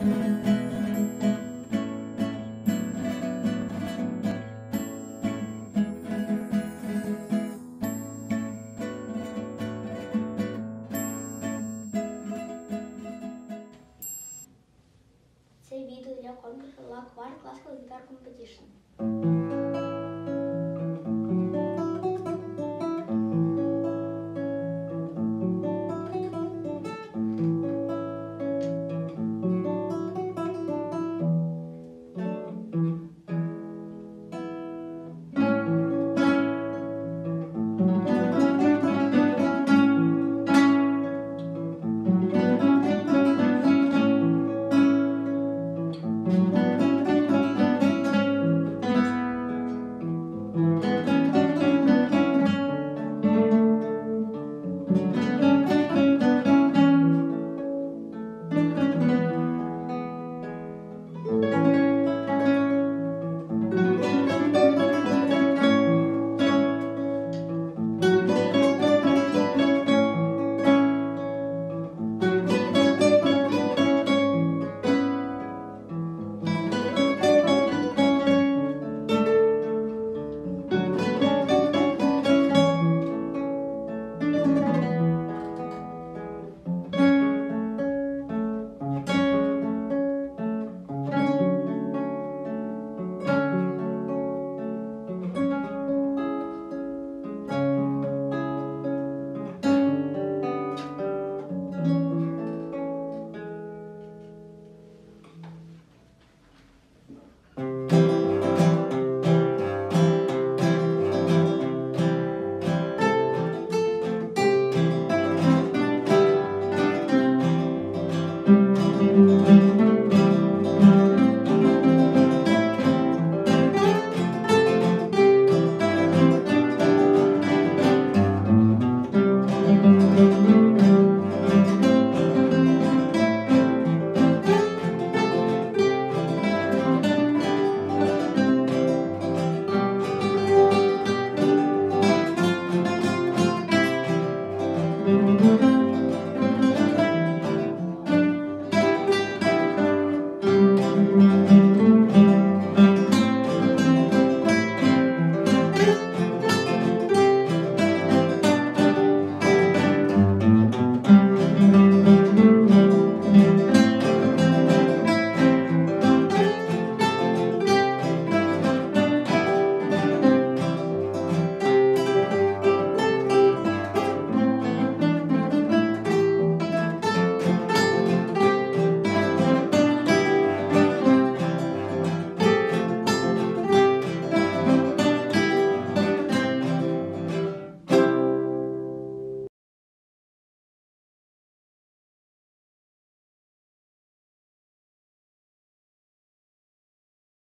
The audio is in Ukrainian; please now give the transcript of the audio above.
Це відео для конкурсу Лак Вар Класс Guitar Competition.